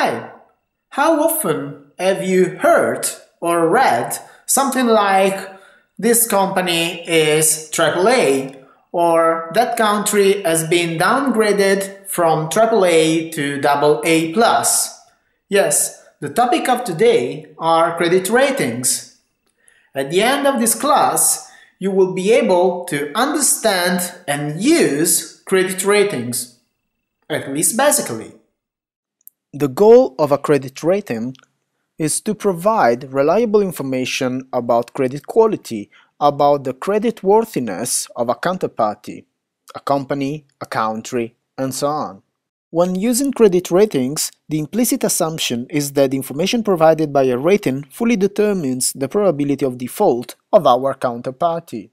Hi! How often have you heard or read something like this company is AAA or that country has been downgraded from AAA to AA+. Yes, the topic of today are credit ratings. At the end of this class, you will be able to understand and use credit ratings, at least basically. The goal of a credit rating is to provide reliable information about credit quality, about the credit worthiness of a counterparty, a company, a country, and so on. When using credit ratings, the implicit assumption is that the information provided by a rating fully determines the probability of default of our counterparty.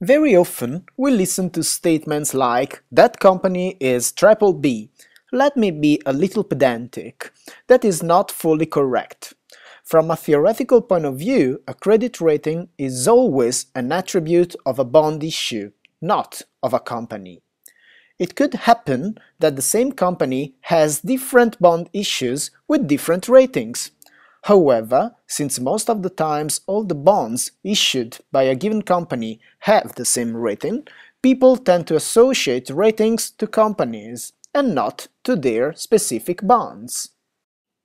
Very often, we listen to statements like, that company is triple B. Let me be a little pedantic. That is not fully correct. From a theoretical point of view, a credit rating is always an attribute of a bond issue, not of a company. It could happen that the same company has different bond issues with different ratings. However, since most of the times all the bonds issued by a given company have the same rating, people tend to associate ratings to companies and not to their specific bonds.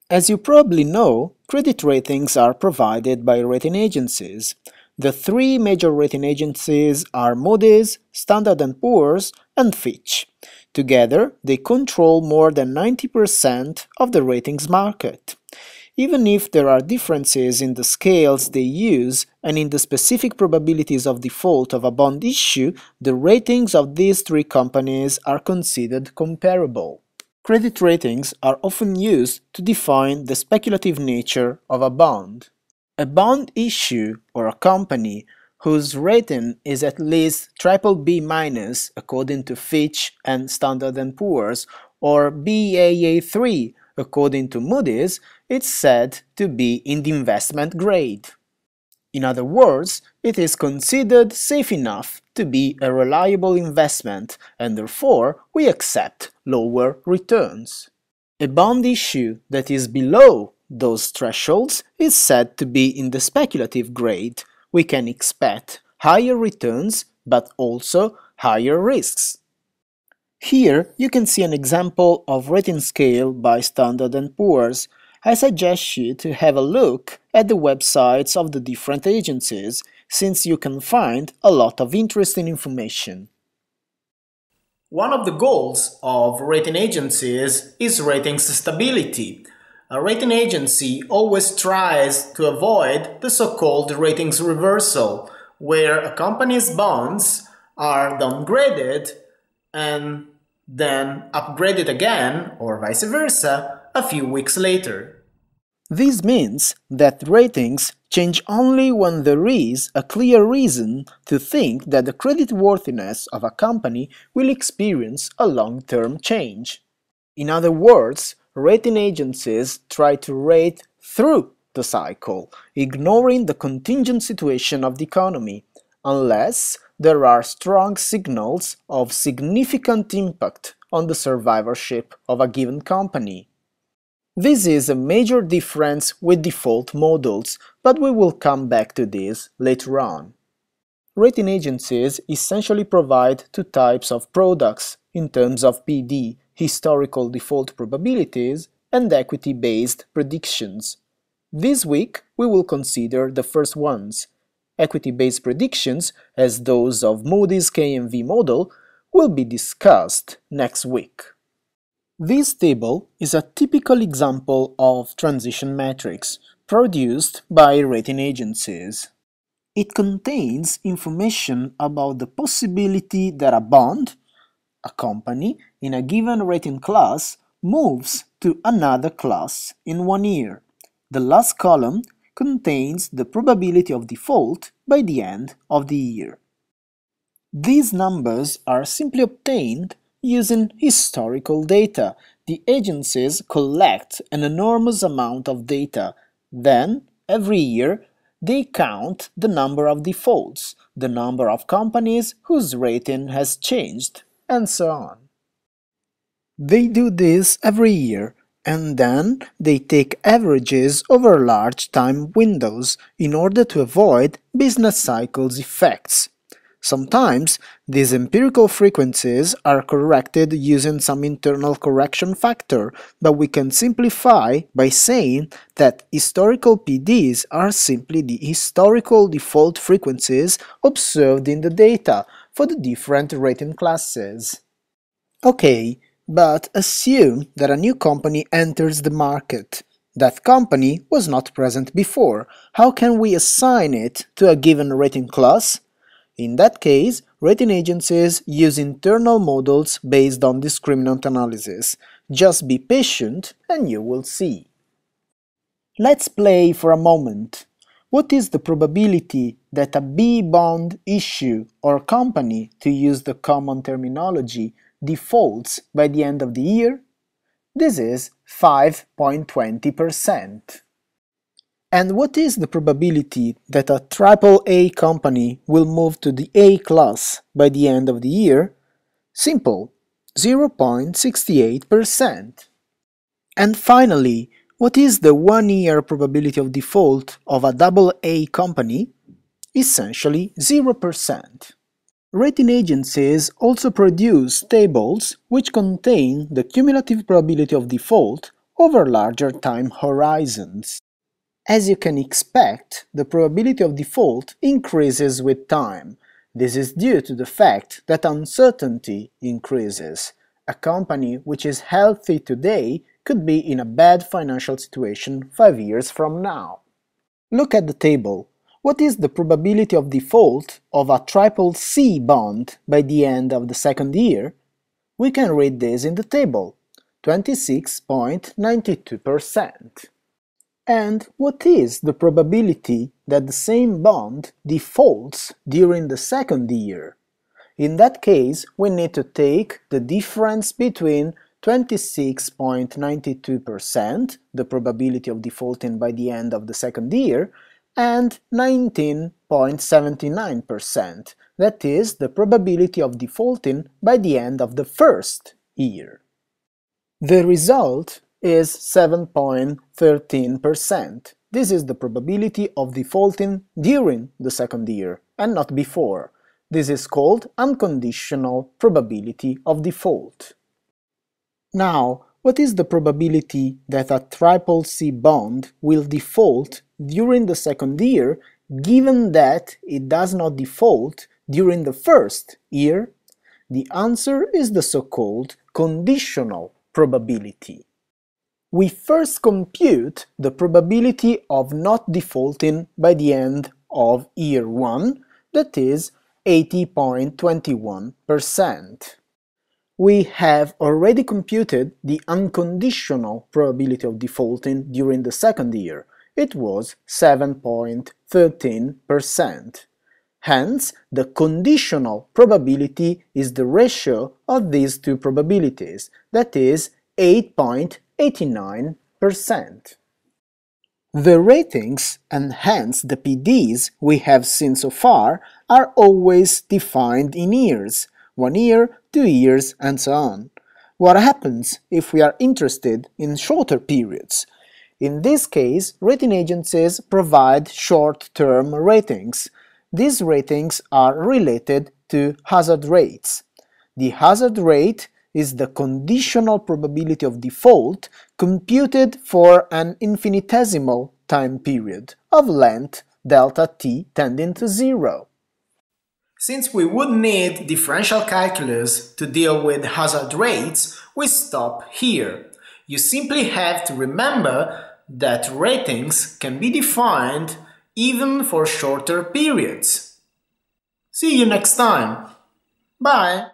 As you probably know, credit ratings are provided by rating agencies. The three major rating agencies are Moody's, Standard & Poor's, and Fitch. Together, they control more than 90% of the ratings market. Even if there are differences in the scales they use and in the specific probabilities of default of a bond issue, the ratings of these three companies are considered comparable. Credit ratings are often used to define the speculative nature of a bond. A bond issue or a company whose rating is at least triple B minus according to Fitch and Standard & Poor's or Baa3 according to Moody's, it's said to be in the investment grade. In other words, it is considered safe enough to be a reliable investment and therefore we accept lower returns. A bond issue that is below those thresholds is said to be in the speculative grade. We can expect higher returns but also higher risks. Here you can see an example of rating scale by Standard & Poor's. I suggest you to have a look at the websites of the different agencies, since you can find a lot of interesting information. One of the goals of rating agencies is ratings stability, a rating agency always tries to avoid the so-called ratings reversal, where a company's bonds are downgraded and then upgrade it again, or vice versa, a few weeks later. This means that ratings change only when there is a clear reason to think that the creditworthiness of a company will experience a long-term change. In other words, rating agencies try to rate through the cycle, ignoring the contingent situation of the economy, unless there are strong signals of significant impact on the survivorship of a given company. This is a major difference with default models, but we will come back to this later on. Rating agencies essentially provide two types of products in terms of PD historical default probabilities, and equity-based predictions. This week we will consider the first ones. Equity-based predictions, as those of Moody's KMV model, will be discussed next week. This table is a typical example of transition matrix produced by rating agencies. It contains information about the possibility that a bond, a company in a given rating class moves to another class in one year. The last column contains the probability of default by the end of the year. These numbers are simply obtained using historical data. The agencies collect an enormous amount of data. Then, every year, they count the number of defaults, the number of companies whose rating has changed and so on. They do this every year, and then they take averages over large time windows in order to avoid business cycles effects. Sometimes these empirical frequencies are corrected using some internal correction factor, but we can simplify by saying that historical PDs are simply the historical default frequencies observed in the data for the different rating classes. Okay, but assume that a new company enters the market. That company was not present before. How can we assign it to a given rating class? In that case, rating agencies use internal models based on discriminant analysis. Just be patient and you will see. Let's play for a moment. What is the probability that a B bond issue or company, to use the common terminology, defaults by the end of the year? This is 5.20%. And what is the probability that a AAA company will move to the A class by the end of the year? Simple, 0.68%. And finally, what is the one-year probability of default of a AA company? Essentially 0%. Rating agencies also produce tables which contain the cumulative probability of default over larger time horizons. As you can expect, the probability of default increases with time. This is due to the fact that uncertainty increases. A company which is healthy today could be in a bad financial situation five years from now. Look at the table. What is the probability of default of a triple C bond by the end of the second year? We can read this in the table, 26.92%. And what is the probability that the same bond defaults during the second year? In that case, we need to take the difference between 26.92%, the probability of defaulting by the end of the second year, and 19.79%, that is the probability of defaulting by the end of the first year. The result is 7.13%. This is the probability of defaulting during the second year and not before. This is called unconditional probability of default. Now, what is the probability that a triple C bond will default during the second year given that it does not default during the first year? The answer is the so-called conditional probability we first compute the probability of not defaulting by the end of year 1, that is 80.21%. We have already computed the unconditional probability of defaulting during the second year. It was 7.13%. Hence, the conditional probability is the ratio of these two probabilities, that is 8.8 89%. The ratings, and hence the PDs we have seen so far, are always defined in years, one year, two years, and so on. What happens if we are interested in shorter periods? In this case, rating agencies provide short-term ratings. These ratings are related to hazard rates. The hazard rate is the conditional probability of default computed for an infinitesimal time period of length delta t tending to zero. Since we would need differential calculus to deal with hazard rates, we stop here. You simply have to remember that ratings can be defined even for shorter periods. See you next time. Bye!